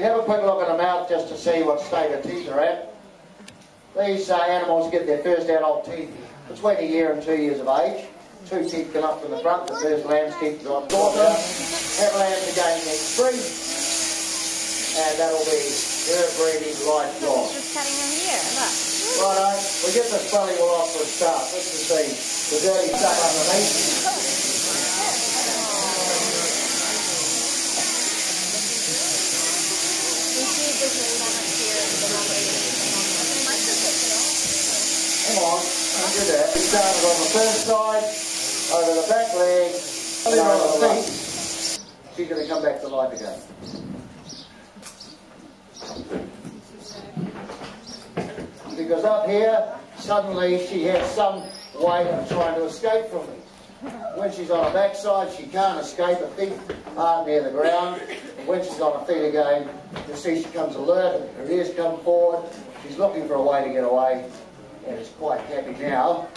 have a quick look at the mouth just to see what state her teeth are at. These uh, animals get their first adult teeth between a year and two years of age. Two teeth come up from the front, the first lamb's teeth go up quarter. Have lambs again next spring. And that'll be her breeding lifelong. Just cutting her hair, look. Righto, we get the spelling wheel off for a start. Let's just see the dirty stuff underneath. We see visually how much hair and the number Come on, don't do that. We started on the first side, over the back leg, over the feet. She's going to come back to life again. Because up here, suddenly she has some way of trying to escape from me. When she's on her backside, she can't escape. Her feet aren't near the ground. When on her feet again, you see she comes alert, her ears come forward. She's looking for a way to get away and is quite happy now.